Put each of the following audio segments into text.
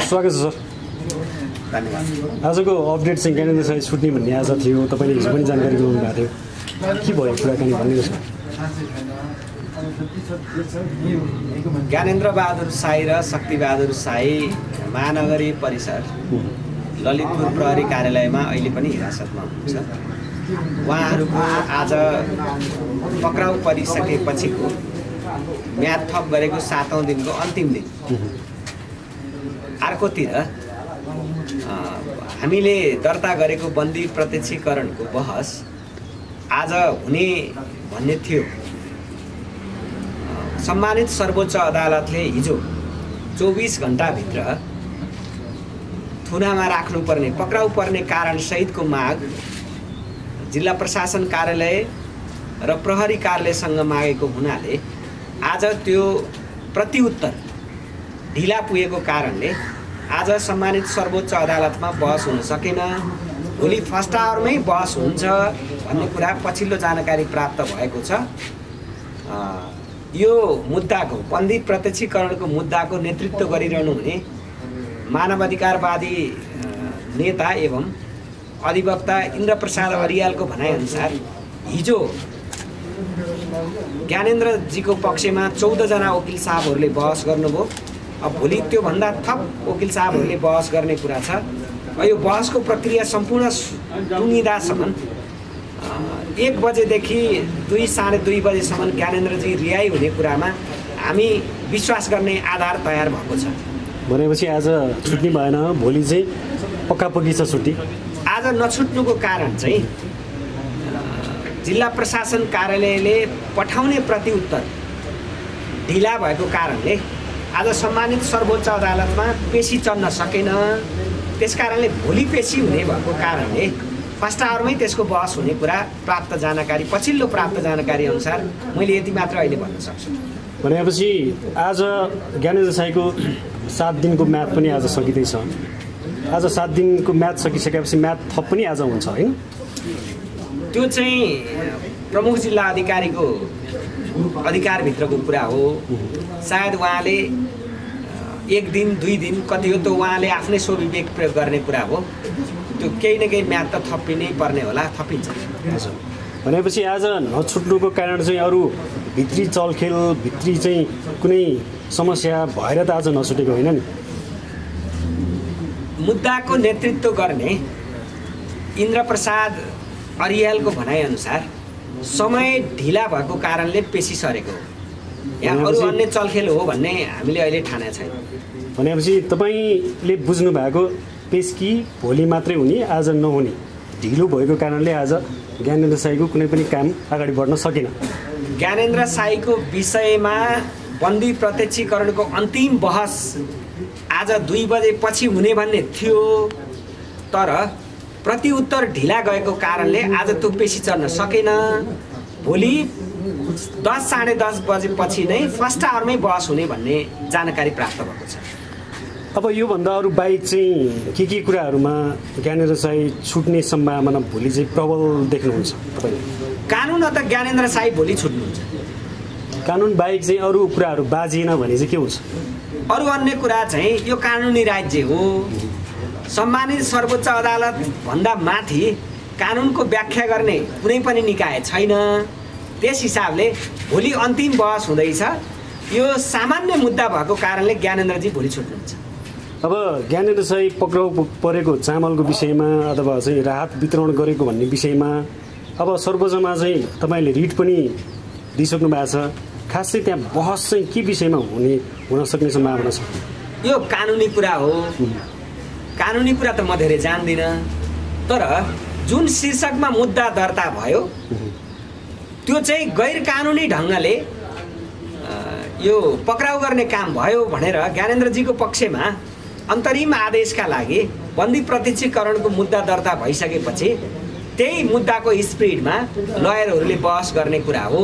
स्वागत छ सर। धन्यवाद। आजको अपडेट चाहिँ ज्ञानेन्द्र छुट्ने भन्ने आज थियो। तपाईँले हिजो पनि जानकारी गराउनु भएको थियो। के भयो कुराकानी भनिदिनुहोस् न ज्ञानेन्द्र बहादुर साई र शक्तिबहादुर साई महानगरी परिसर ललितपुर प्रहरी कार्यालयमा अहिले पनि हिरासतमा हुनुहुन्छ। उहाँहरूको आज पक्राउ परिसकेपछिको म्याद थप गरेको सातौँ दिनको अन्तिम दिन। अर्कोतिर हामीले दर्ता गरेको बन्दी प्रत्यक्षीकरणको बहस आज हुने भन्ने थियो। सम्मानित सर्वोच्च अदालतले हिजो चौबिस घन्टाभित्र थुनामा राख्नुपर्ने पक्राउ पर्ने कारणसहितको माग जिल्ला प्रशासन कार्यालय र प्रहरी कार्यालयसँग मागेको हुनाले आज त्यो प्रतिउत्तर ढिला पुगेको कारणले आज सम्मानित सर्वोच्च अदालतमा बहस हुन सकेन। भोलि फर्स्ट आवरमै बहस हुन्छ भन्ने कुरा पछिल्लो जानकारी प्राप्त भएको छ। यो मुद्दाको बन्दी प्रत्यक्षीकरणको मुद्दाको नेतृत्व गरिरहनु हुने मानवाधिकारवादी नेता एवं अधिवक्ता इन्द्रप्रसाद अरियालको भनाइअनुसार हिजो ज्ञानेन्द्रजीको पक्षमा चौधजना वकिल साहबहरूले बहस गर्नुभयो। अब भोलि त्योभन्दा थप वकिल साहबहरूले बहस गर्ने कुरा छ। यो बहसको प्रक्रिया सम्पूर्ण टुङ्गिँदासम्म एक बजेदेखि दुई साढे दुई बजेसम्म ज्ञानेन्द्रजी रिहाई हुने कुरामा हामी विश्वास गर्ने आधार तयार भएको छ। भनेपछि आज छुट्ने भएन भोलि चाहिँ पक्कापक्की छ छुट्टी। आज नछुट्नुको कारण चाहिँ जिल्ला प्रशासन कार्यालयले पठाउने प्रतिउत्तर ढिला भएको कारणले आज सम्मानित सर्वोच्च अदालतमा पेसी चल्न सकेन। त्यस कारणले भोलि पेसी हुने भएको कारणले फर्स्ट आवरमै त्यसको बहस हुने कुरा प्राप्त जानकारी पछिल्लो प्राप्त जानकारी अनुसार मैले यति मात्र अहिले भन्न सक्छु। भनेपछि आज ज्ञानेन्द्र साईको सात दिनको म्याथ पनि आज सकिँदैछ। आज सात दिनको म्याथ सकिसकेपछि म्याथ थप पनि आज हुन्छ होइन? त्यो चाहिँ प्रमुख जिल्ला अधिकारीको अधिकारभित्रको कुरा हो। सायद उहाँले एक दिन दुई दिन कति हो त उहाँले आफ्नै स्वविवेक प्रयोग गर्ने कुरा हो। त्यो केही न केही म्याद त थपिनै पर्ने होला थपिन्छ। भनेपछि आज नछुट्नुको कारण चाहिँ अरू भित्री चलखेल भित्री चाहिँ कुनै समस्या भएर त आज नछुटेको होइन नि? मुद्दाको नेतृत्व गर्ने इन्द्रप्रसाद अरियालको भनाइअनुसार समय ढिला भएको कारणले पेसी सरेको हो। यहाँ अरू अन्य चलखेल हो भन्ने हामीले अहिले ठानेको छैन। भनेपछि तपाईँले बुझ्नु भएको पेस कि भोलि मात्रै हुने आज नहुने ढिलो भएको कारणले आज ज्ञानेन्द्र साईको कुनै पनि काम अगाडि बढ्न सकेन। ज्ञानेन्द्र साईको विषयमा बन्दी प्रत्यक्षीकरणको अन्तिम बहस आज दुई बजेपछि हुने भन्ने थियो। तर प्रतिउत्तर ढिला गएको कारणले आज त्यो पेसी चढ्न सकेन। भोलि दस साढे दस बजेपछि नै फर्स्ट आवरमै बहस हुने भन्ने जानकारी प्राप्त भएको छ। अब योभन्दा अरू बाहेक चाहिँ के के कुराहरूमा ज्ञानेन्द्र साई छुट्ने सम्भावना भोलि चाहिँ प्रबल देख्नुहुन्छ तपाईँले? कानुन त ज्ञानेन्द्र साई भोलि छुट्नुहुन्छ। कानुन बाहेक चाहिँ अरू कुराहरू बाजिएन भने चाहिँ के हुन्छ? अरू अन्य कुरा चाहिँ यो कानुनी राज्य हो। सम्मानित सर्वोच्च अदालत भन्दा माथि कानुनको व्याख्या गर्ने कुनै पनि निकाय छैन। त्यस हिसाबले भोलि अन्तिम बहस हुँदैछ। यो सामान्य मुद्दा भएको कारणले ज्ञानेन्द्रजी भोलि छुट्नुहुन्छ। अब ज्ञानेन्द्र साई पक्राउ परेको चामलको विषयमा अथवा चाहिँ राहत वितरण गरेको भन्ने विषयमा अब सर्वोच्चमा चाहिँ तपाईँले रिट पनि दिइसक्नु भएको छ। खास चाहिँ त्यहाँ बहस चाहिँ के विषयमा हुने हुन सक्ने सम्भावना छ? यो कानुनी कुरा हो। कानुनी कुरा त म धेरै जान्दिनँ। तर जुन शीर्षकमा मुद्दा दर्ता भयो त्यो चाहिँ गैर कानुनी ढङ्गले यो पक्राउ गर्ने काम भयो भनेर ज्ञानेन्द्रजीको पक्षमा अन्तरिम आदेशका लागि बन्दी प्रत्यक्षीकरणको मुद्दा दर्ता भइसकेपछि त्यही मुद्दाको स्पिडमा लयरहरूले बहस गर्ने कुरा हो।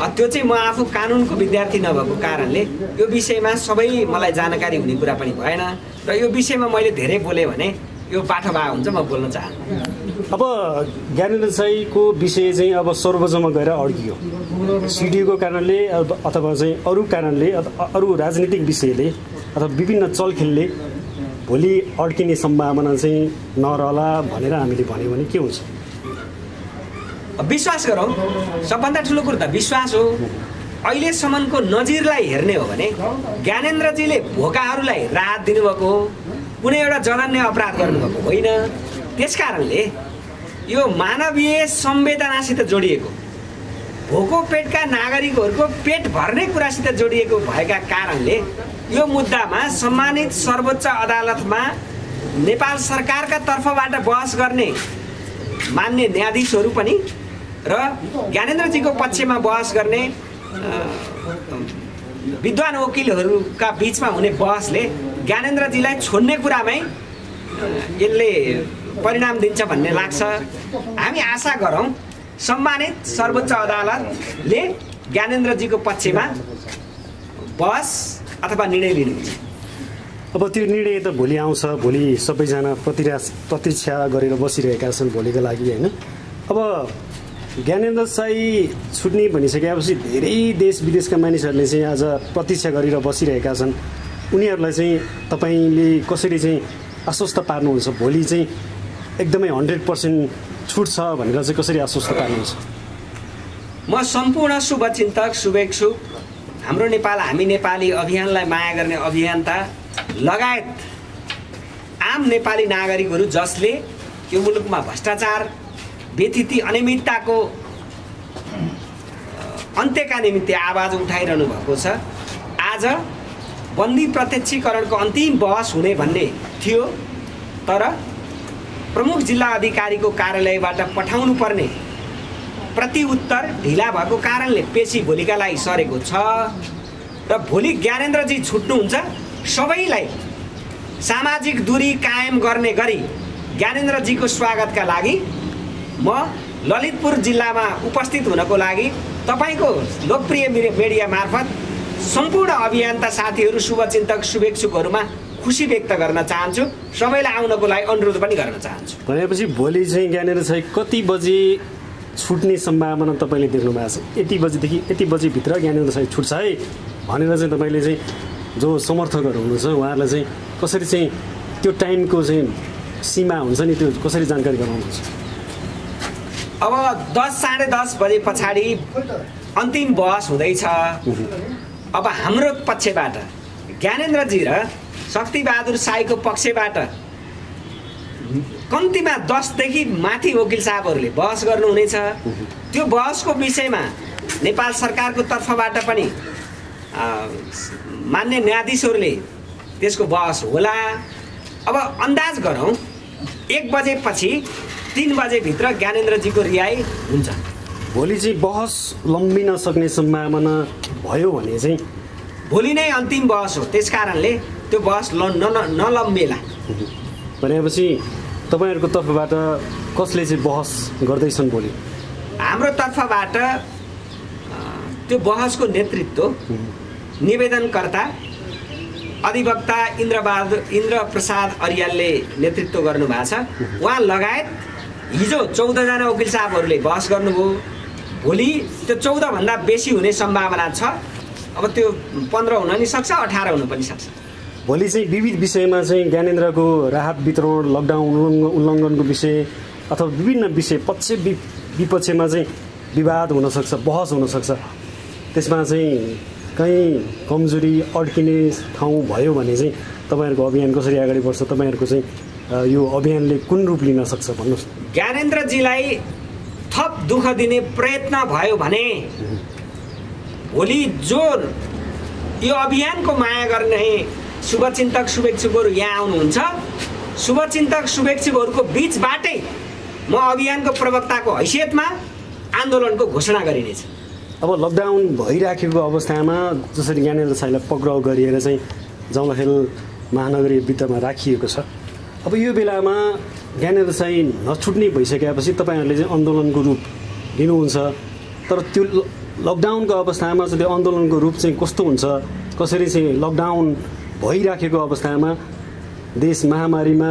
त्यो चाहिँ म आफू कानुनको विद्यार्थी नभएको कारणले यो विषयमा सबै मलाई जानकारी हुने कुरा पनि भएन र यो विषयमा मैले धेरै बोलेँ भने यो पाठो भए हुन्छ म बोल्न चाहन्छु। अब ज्ञानेन्द्र साईको विषय चाहिँ अब सर्वोच्चमा गएर अड्कियो। सिडिओको कारणले अथवा चाहिँ अरू कारणले अरू राजनीतिक विषयले अथवा विभिन्न चलखेलले भोलि अड्किने सम्भावना चाहिँ नरहला भनेर हामीले भन्यो भने के हुन्छ? विश्वास गरौँ। सबभन्दा ठुलो कुरो त विश्वास हो। अहिलेसम्मको नजिरलाई हेर्ने हो भने ज्ञानेन्द्रजीले भोकाहरूलाई राहत दिनुभएको हो। कुनै एउटा जघन्य अपराध गर्नुभएको होइन। त्यस कारणले यो मानवीय संवेदनासित जोडिएको भोको पेटका नागरिकहरूको पेट भर्ने कुरासित जोडिएको भएका कारणले यो मुद्दामा सम्मानित सर्वोच्च अदालतमा नेपाल सरकारका तर्फबाट बहस गर्ने मान्य न्यायाधीशहरू पनि र ज्ञानेन्द्रजीको पक्षमा बहस गर्ने विद्वान वकिलहरूका बिचमा हुने बहसले ज्ञानेन्द्रजीलाई छोड्ने कुरामै यसले परिणाम दिन्छ भन्ने लाग्छ। हामी आशा गरौँ सम्मानित सर्वोच्च अदालतले ज्ञानेन्द्रजीको पक्षमा बहस अथवा निर्णय लिनुहुन्छ अब त्यो निर्णय त भोलि आउँछ भोलि सबैजना प्रतिरा प्रतीक्षा गरेर बसिरहेका छन् भोलिको लागि होइन? अब ज्ञानेन्द्र साई छुट्ने भनिसकेपछि धेरै देश विदेशका मानिसहरूले चाहिँ आज प्रतीक्षा गरेर बसिरहेका छन्। उनीहरूलाई चाहिँ तपाईँले कसरी चाहिँ आश्वस्त पार्नुहुन्छ? भोलि चाहिँ एकदमै हन्ड्रेड पर्सेन्ट छुट छ भनेर चाहिँ कसरी आश्वस्त पार्नुहुन्छ? म सम्पूर्ण शुभचिन्तक शुभेच्छु हाम्रो नेपाल हामी नेपाली अभियानलाई माया गर्ने अभियन्ता लगायत आम नेपाली नागरिकहरू जसले यो मुलुकमा भ्रष्टाचार व्यथिति अनियमितताको अन्त्यका निम्ति आवाज उठाइरहनु भएको छ। आज बन्दी प्रत्यक्षीकरणको अन्तिम बहस हुने भन्ने थियो तर प्रमुख जिल्ला अधिकारीको कार्यालयबाट पठाउनु पर्ने प्रति उत्तर ढिला भएको कारणले पेसी भोलिका लागि सरेको छ। र भोलि ज्ञानेन्द्रजी छुट्नुहुन्छ सबैलाई सामाजिक दूरी कायम गर्ने गरी ज्ञानेन्द्रजीको स्वागतका लागि म ललितपुर जिल्लामा उपस्थित हुनको लागि तपाईँको लोकप्रिय मिडिया मार्फत सम्पूर्ण अभियन्ता साथीहरू शुभचिन्तक शुभेच्छुकहरूमा खुसी व्यक्त गर्न चाहन्छु। सबैलाई आउनको लागि अनुरोध पनि गर्न चाहन्छु। भनेपछि भोलि चाहिँ ज्ञानेर चाहिँ कति बजी छुट्ने सम्भावना तपाईँले देख्नु भएको छ? यति बजीदेखि यति बजीभित्र ज्ञानेन्द्र साई छुट्छ है। भनेर चाहिँ तपाईँले चाहिँ जो समर्थकहरू हुनुहुन्छ उहाँहरूलाई चाहिँ कसरी चाहिँ त्यो टाइमको चाहिँ सीमा हुन्छ नि त्यो कसरी जानकारी गराउनुहुन्छ? अब दस साढे दस बजे पछाडि अन्तिम बहस हुँदैछ। अब हाम्रो पक्षबाट ज्ञानेन्द्रजी र शक्तिबहादुर साईको पक्षबाट कम्तीमा दसदेखि माथि वकिल साहबहरूले बहस गर्नुहुनेछ। त्यो बहसको विषयमा नेपाल सरकारको तर्फबाट पनि मान्य न्यायाधीशहरूले त्यसको बहस होला। अब अन्दाज गरौँ एक बजेपछि तिन बजेभित्र ज्ञानेन्द्रजीको रिहाई हुन्छ। भोलि चाहिँ बहस लम्बिन सक्ने सम्भावना भयो भने चाहिँ? भोलि नै अन्तिम बहस हो त्यस कारणले त्यो बहस ल नलम्बेला। भनेपछि तपाईँहरूको तर्फबाट कसले चाहिँ बहस गर्दैछन् भोलि? हाम्रो तर्फबाट त्यो बहसको नेतृत्व निवेदनकर्ता अधिवक्ता इन्द्रबहादुर इन्द्र प्रसाद अरियालले नेतृत्व गर्नुभएको छ। उहाँ लगायत हिजो चौधजना वकिल साहबहरूले बहस गर्नुभयो। भोलि त्यो चौधभन्दा बेसी हुने सम्भावना छ। अब त्यो पन्ध्र हुन नि सक्छ अठार हुन पनि सक्छ। भोलि चाहिँ विविध विषयमा चाहिँ ज्ञानेन्द्रको राहत वितरण लकडाउन उल्लङ्घ उल्लङ्घनको विषय अथवा विभिन्न विषय पक्ष विपक्षमा चाहिँ विवाद हुनसक्छ बहस हुनसक्छ त्यसमा चाहिँ कहीँ कमजोरी अड्किने ठाउँ भयो भने चाहिँ तपाईँहरूको अभियान कसरी अगाडि बढ्छ तपाईँहरूको चाहिँ यो अभियानले कुन रूप लिन सक्छ भन्नुहोस्। ज्ञानेन्द्रजीलाई थप दुःख दिने प्रयत्न भयो भने भोलि जो यो अभियानको माया गर्ने शुभचिन्तक शुभेच्छुकहरू यहाँ आउनुहुन्छ। शुभचिन्तक शुभेच्छुकहरूको बिचबाटै म अभियानको प्रवक्ताको हैसियतमा आन्दोलनको घोषणा गरिनेछ। अब लकडाउन भइराखेको अवस्थामा जसरी ज्ञानेन्द्र साईलाई पक्राउ गरिएर चाहिँ जमखेल महानगरीय वृत्तमा राखिएको छ। अब यो बेलामा ज्ञानेन्द्र साई नछुट्ने भइसकेपछि तपाईँहरूले चाहिँ आन्दोलनको रूप लिनुहुन्छ। तर त्यो लकडाउनको अवस्थामा चाहिँ त्यो आन्दोलनको रूप चाहिँ कस्तो हुन्छ? कसरी चाहिँ लकडाउन भइराखेको अवस्थामा देश महामारीमा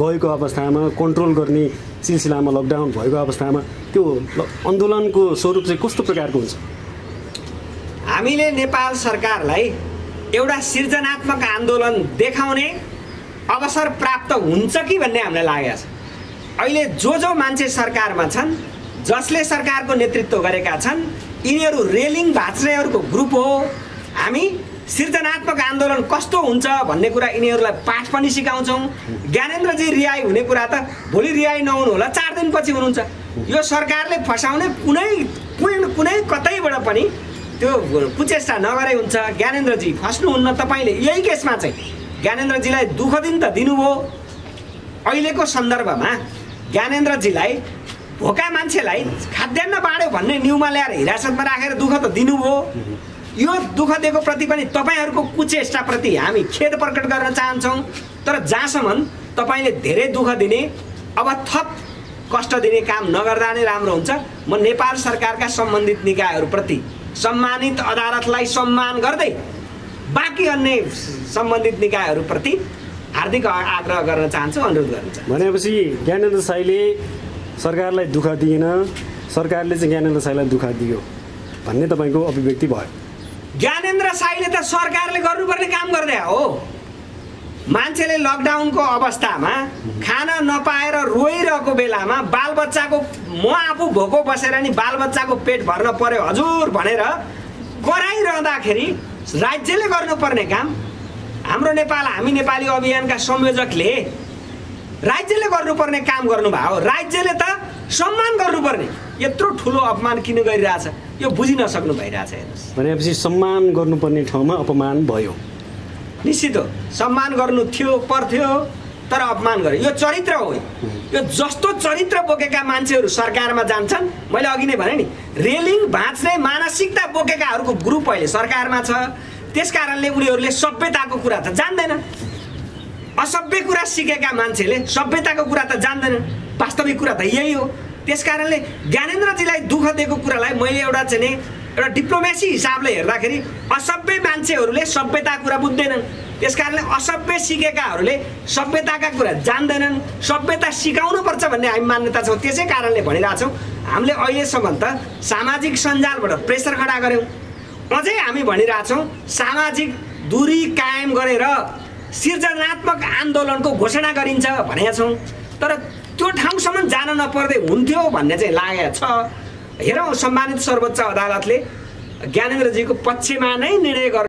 गएको अवस्थामा कन्ट्रोल गर्ने सिलसिलामा लकडाउन भएको अवस्थामा त्यो आन्दोलनको स्वरूप चाहिँ कस्तो प्रकारको हुन्छ? हामीले नेपाल सरकारलाई एउटा सृजनात्मक आन्दोलन देखाउने अवसर प्राप्त हुन्छ कि भन्ने हामीलाई लागेको छ। अहिले जो जो मान्छे सरकारमा छन् जसले सरकारको नेतृत्व गरेका छन् यिनीहरू रेलिङ भाँच्नेहरूको ग्रुप हो। हामी सृजनात्मक आन्दोलन कस्तो हुन्छ भन्ने कुरा यिनीहरूलाई पाठ पनि सिकाउँछौँ। ज्ञानेन्द्रजी रिहाई हुने कुरा त भोलि रिहाई नहुनु होला चार दिनपछि हुनुहुन्छ। यो सरकारले फसाउने कुनै कुनै कुनै कतैबाट पनि त्यो कुचेष्टा नगरे हुन्छ। ज्ञानेन्द्रजी फस्नुहुन्न तपाईँले यही केसमा चाहिँ। ज्ञानेन्द्रजीलाई दुःख दिन त दिनुभयो। अहिलेको सन्दर्भमा ज्ञानेन्द्रजीलाई भोका मान्छेलाई खाद्यान्न बाँड्यो भन्ने न्युमा ल्याएर हिरासतमा राखेर दुःख त दिनुभयो। यो दुःख दिएको प्रति पनि तपाईँहरूको कुचेष्टाप्रति हामी खेद प्रकट गर्न चाहन्छौँ। तर जहाँसम्म तपाईँले धेरै दुःख दिने अब थप कष्ट दिने काम नगर्दा नै राम्रो हुन्छ। म नेपाल सरकारका सम्बन्धित निकायहरूप्रति सम्मानित अदालतलाई सम्मान गर्दै बाँकी अन्य सम्बन्धित निकायहरूप्रति हार्दिक आग्रह गर्न चाहन्छु अनुरोध गर्न चाहन्छु। भनेपछि ज्ञानेन्द्र साईले सरकारलाई दुःख दिएन। सरकारले चाहिँ ज्ञानेन्द्र साईलाई दुःख दियो भन्ने तपाईँको अभिव्यक्ति भयो। ज्ञानेन्द्र साईले त सरकारले गर्नुपर्ने काम गर्दै हो। मान्छेले लकडाउनको अवस्थामा खान नपाएर रोइरहेको बेलामा बालबच्चाको म आफू भोको बसेर नि बालबच्चाको पेट भर्न पर्यो हजुर भनेर कराइरहँदाखेरि राज्यले गर्नुपर्ने काम? हाम्रो नेपाल हामी नेपाली अभियानका संयोजकले राज्यले गर्नुपर्ने काम गर्नुभयो। राज्यले त सम्मान गर्नुपर्ने। यत्रो ठुलो अपमान किन गरिरहेछ? यो बुझिन सक्नु भइरहेछ हेर्नुहोस्। भनेपछि सम्मान गर्नुपर्ने ठाउँमा अपमान भयो। निश्चित हो। सम्मान गर्नु थियो पर्थ्यो तर अपमान गर्यो। यो चरित्र हो। यो जस्तो चरित्र बोकेका मान्छेहरू सरकारमा जान्छन् मैले अघि नै भने नि रेलिङ भाँच्ने मानसिकता बोकेकाहरूको ग्रुप अहिले सरकारमा छ। त्यस कारणले उनीहरूले सभ्यताको कुरा त जान्दैनन् असभ्य कुरा सिकेका मान्छेले सभ्यताको कुरा त जान्दैनन् वास्तविक कुरा त यही हो। त्यस कारणले ज्ञानेन्द्रजीलाई दुःख दिएको कुरालाई मैले एउटा चाहिँ एउटा डिप्लोमेसी हिसाबले हेर्दाखेरि असभ्य मान्छेहरूले सभ्यता कुरा बुझ्दैनन्। त्यस कारणले असभ्य सिकेकाहरूले सभ्यताका कुरा जान्दैनन् सभ्यता सिकाउनुपर्छ भन्ने हामी मान्यता छौँ। त्यसै कारणले भनिरहेछौँ हामीले अहिलेसम्म त सामाजिक सञ्जालबाट प्रेसर खडा गऱ्यौँ। अझै हामी भनिरहेछौँ सामाजिक दूरी कायम गरेर सृजनात्मक आन्दोलनको घोषणा गरिन्छ भनेका छौँ। तर त्यो ठाउँसम्म जान नपर्दै हुन्थ्यो भन्ने चाहिँ लागेको छ। हेरौँ सम्मानित सर्वोच्च अदालतले ज्ञानेन्द्रजीको पक्षमा नै निर्णय गर्